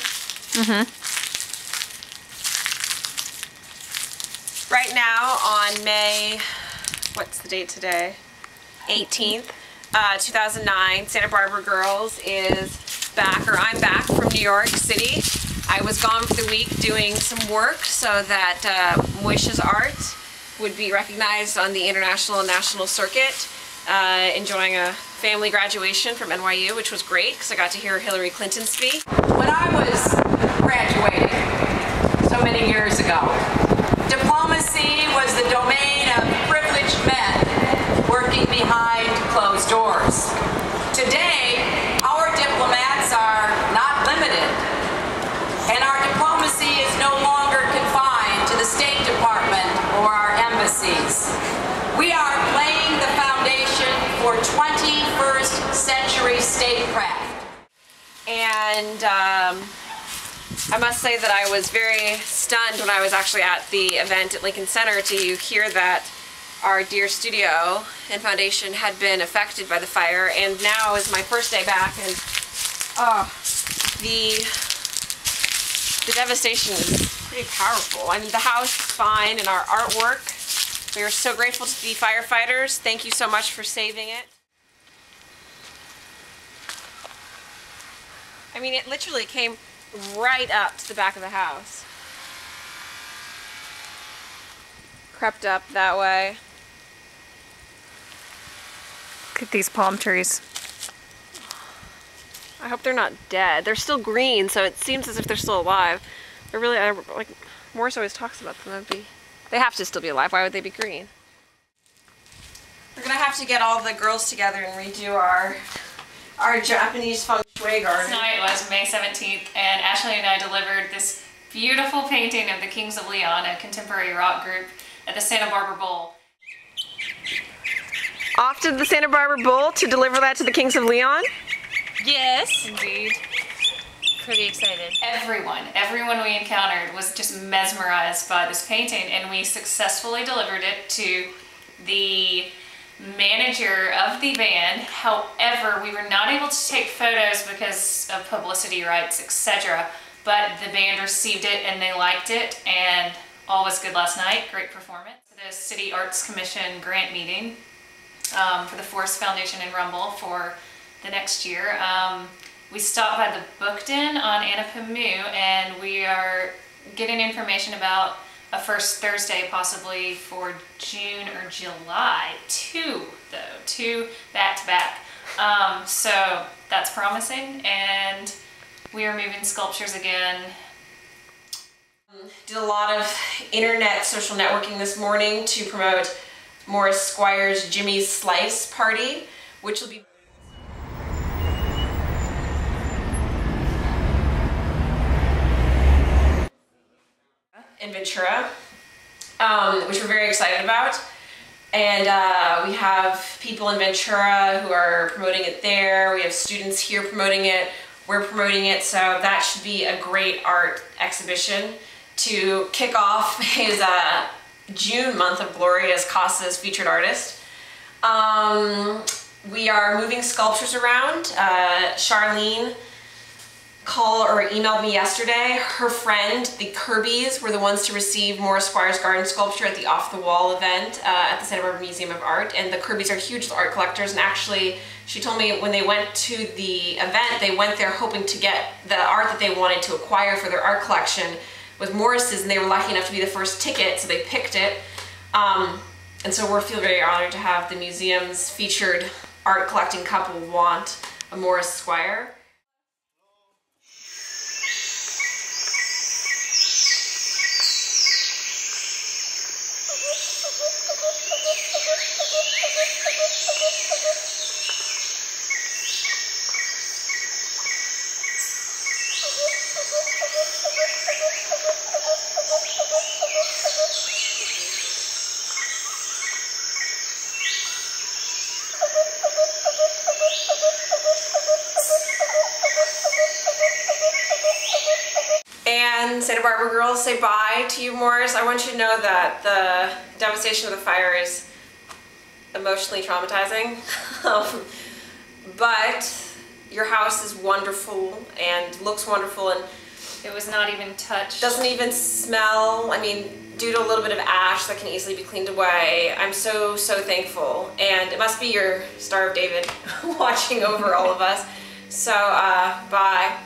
Mm-hmm. Right now on May, what's the date today? 18th, uh, 2009, Santa Barbara Girls is back, or I'm back from New York City. I was gone for the week doing some work so that uh, Moisha's art would be recognized on the international and national circuit. Uh, enjoying a family graduation from NYU, which was great because I got to hear Hillary Clinton speak. When I was graduating so many years ago, diplomacy was the domain of privileged men working behind closed doors. Today, our diplomats are not limited, and our diplomacy is no longer confined to the State Department or our embassies. We are laying the foundation for 21st century statecraft. And um, I must say that I was very stunned when I was actually at the event at Lincoln Center to hear that our dear studio and foundation had been affected by the fire and now is my first day back and oh, the the devastation is pretty powerful. I mean the house is fine and our artwork we are so grateful to the firefighters. Thank you so much for saving it. I mean, it literally came right up to the back of the house. Crept up that way. Look at these palm trees. I hope they're not dead. They're still green, so it seems as if they're still alive. They're really, like, Morris always talks about them. That'd be, they have to still be alive. Why would they be green? We're gonna have to get all the girls together and redo our our Japanese feng shui garden. Tonight was May 17th, and Ashley and I delivered this beautiful painting of the Kings of Leon, a contemporary rock group, at the Santa Barbara Bowl. Off to the Santa Barbara Bowl to deliver that to the Kings of Leon? Yes. Indeed. Pretty excited. Everyone, everyone we encountered was just mesmerized by this painting, and we successfully delivered it to the manager of the band. However, we were not able to take photos because of publicity rights, etc. But the band received it and they liked it, and all was good last night. Great performance. The City Arts Commission grant meeting um, for the Forest Foundation in Rumble for the next year. Um, we stopped by the Book Den on Anapamu, and we are getting information about a first Thursday possibly for June or July. Two though, two back to back. Um, so that's promising and we are moving sculptures again. Did a lot of internet social networking this morning to promote Morris Squire's Jimmy's Slice party, which will be in Ventura, um, which we're very excited about. And uh, we have people in Ventura who are promoting it there. We have students here promoting it. We're promoting it, so that should be a great art exhibition to kick off his uh, June month of glory as CASA's featured artist. Um, we are moving sculptures around. Uh, Charlene called or emailed me yesterday. Her friend, the Kirbys, were the ones to receive Morris Squire's garden sculpture at the Off the Wall event uh, at the Santa Barbara Museum of Art. And the Kirbys are huge art collectors. And actually, she told me when they went to the event, they went there hoping to get the art that they wanted to acquire for their art collection with Morris's. And they were lucky enough to be the first ticket, so they picked it. Um, and so we feel very honored to have the museum's featured art collecting couple want a Morris Squire. Santa Barbara girls say bye to you, Morris. I want you to know that the devastation of the fire is emotionally traumatizing. um, but your house is wonderful and looks wonderful and It was not even touched. Doesn't even smell. I mean, due to a little bit of ash that can easily be cleaned away. I'm so, so thankful. And it must be your Star of David watching over all of us. So, uh, bye.